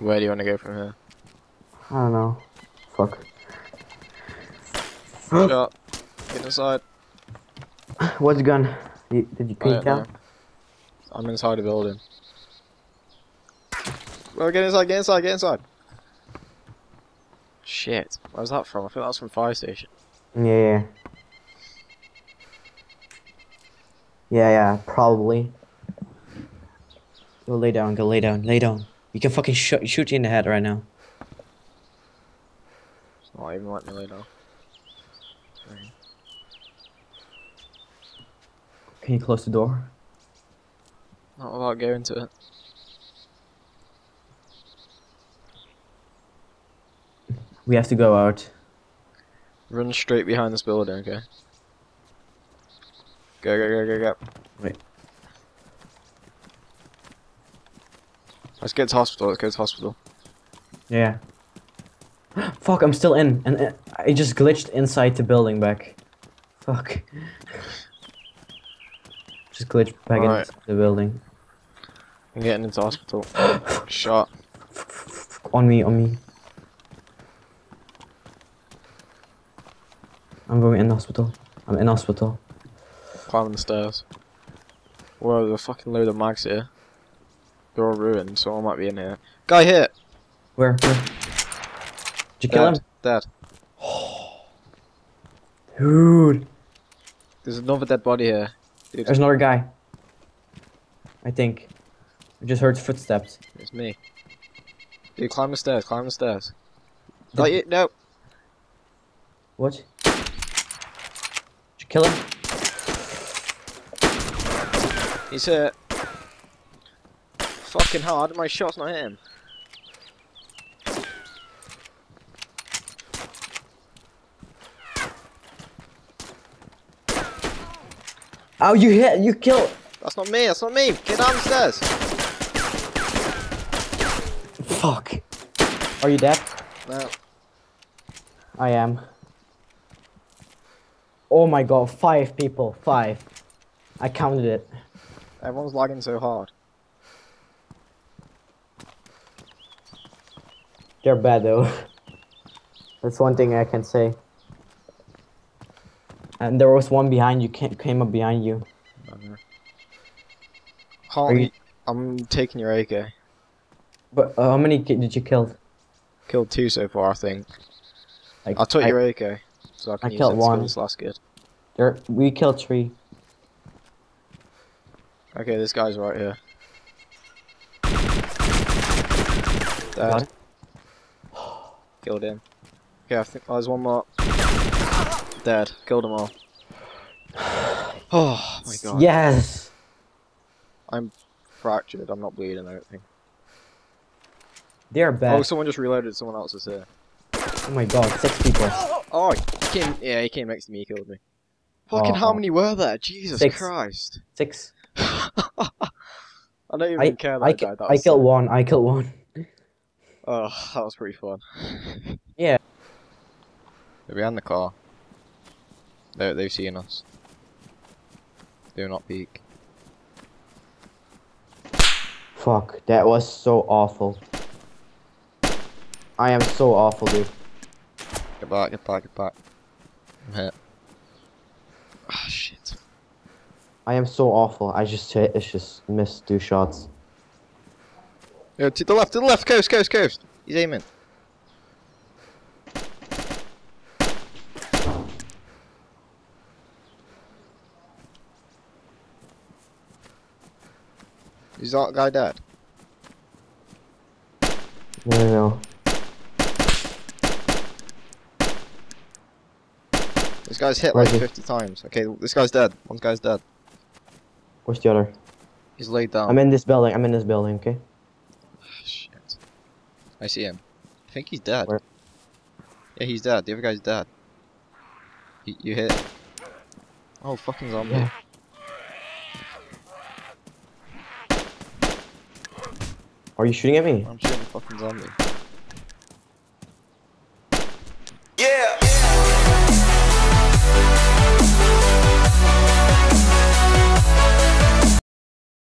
Where do you want to go from here? I don't know. Fuck. Shot. Get inside. What's gun? You, did you can you tell? I'm inside the building. Well, get inside, get inside, get inside. Shit. Where's that from? I think that was from fire station. Yeah, yeah. Yeah, yeah, probably. Go lay down, go lay down, lay down. You can fucking sh shoot you in the head right now. Oh, it's not even letting me lay down. Can you close the door? Not without going to it. We have to go out. Run straight behind this building, okay? Go, go, go, go, go. Wait. Let's get to hospital, let's go to hospital. Yeah. Fuck, I'm still in, and uh, I just glitched inside the building back. Fuck. Just glitched back Alright. into the building. I'm getting into hospital. Shot. On me, on me. I'm going in hospital. I'm in hospital. Climbing the stairs. Whoa, there's a fucking load of mags here. They're all ruined, so I might be in here. Guy here! Where? Where? Did you kill him? Dead. Dude. There's another dead body here. Dude, There's another guy. I think. I just heard footsteps. it's me. Dude, climb the stairs, climb the stairs. Not you, no! What? Did you kill him? He's hit. Fucking hard. my shots not hit him? Oh, you hit! You killed! That's not me, that's not me! Get down the stairs! Fuck. Are you dead? No. I am. Oh my god, five people. Five. I counted it. Everyone's lagging so hard. They're bad though. That's one thing I can say. And there was one behind you, came, came up behind you. I know. Are Harley, you- I'm taking your AK. But uh, how many did you kill? Killed two so far, I think. Like, I took I- your AK, so I can I use killed it to kill one. this last kid. There, we killed three. Okay, this guy's right here. Dead. Killed him. Okay, I think oh, there's one more. Dead. Killed them all. Oh my god. Yes. I'm fractured. I'm not bleeding. I don't think. They're bad. Oh, someone just reloaded. Someone else is here. Oh my god, six people. Oh, he came. Yeah, he came next to me. He killed me. Fucking, how Oh. many were there? Jesus Six. Christ. Six. I don't even I care that I, I, died. That I killed one. I killed one. Oh, that was pretty fun. Yeah. They're behind the car. They they've seen us. Do not peek. Fuck, that was so awful. I am so awful, dude. Get back, get back, get back. I'm hit. Ah, shit. I am so awful. I just hit, it's just missed two shots. Yo, to the left, to the left, coast, coast, coast. He's aiming. Is that guy dead? No, no. This guy's hit like he? 50 times. Okay, this guy's dead. One guy's dead. Where's the other? He's laid down. I'm in this building. I'm in this building, okay? I see him. I think he's dead. Where? Yeah, he's dead. The other guy's dead. You, you hit. Oh, fucking zombie. Yeah. Are you shooting at me? I'm shooting a fucking zombie.